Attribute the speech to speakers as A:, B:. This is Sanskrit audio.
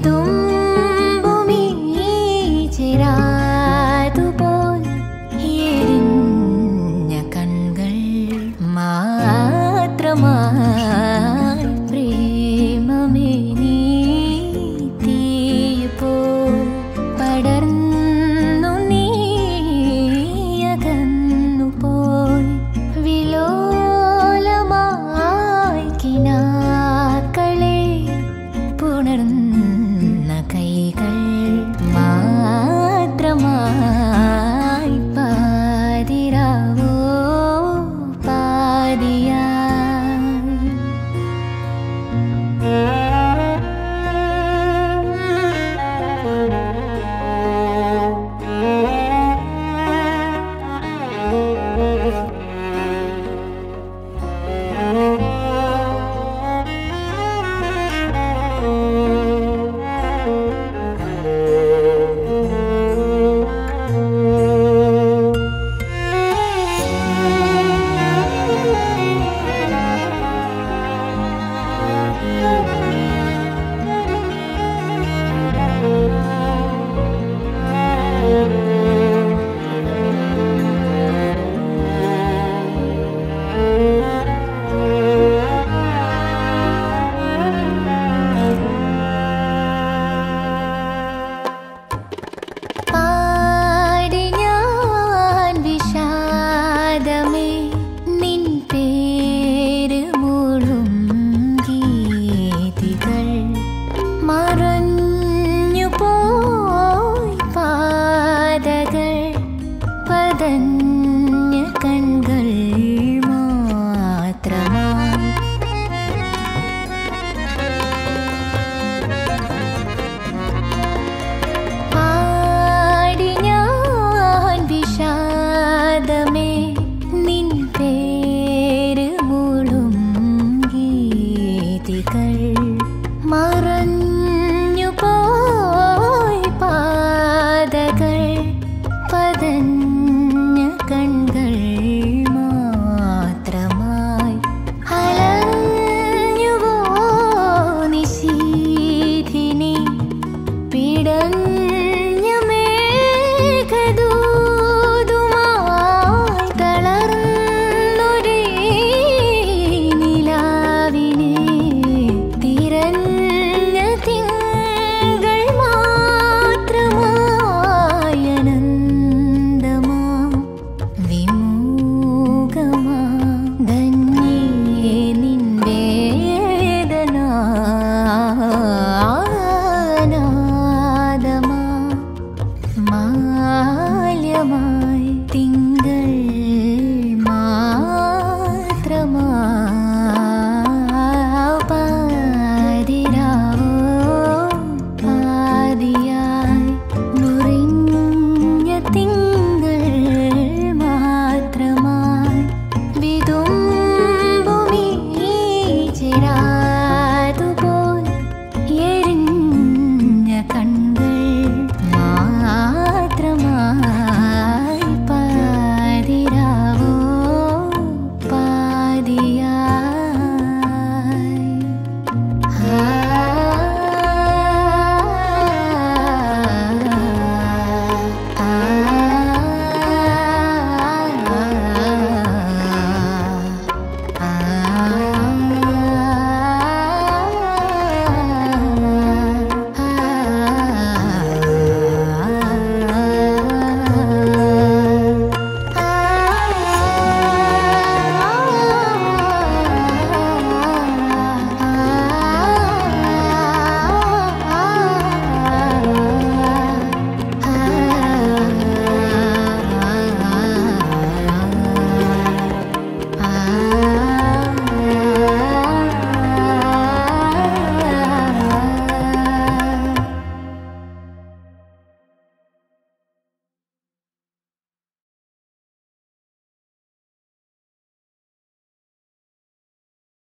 A: hidung. न्य कणी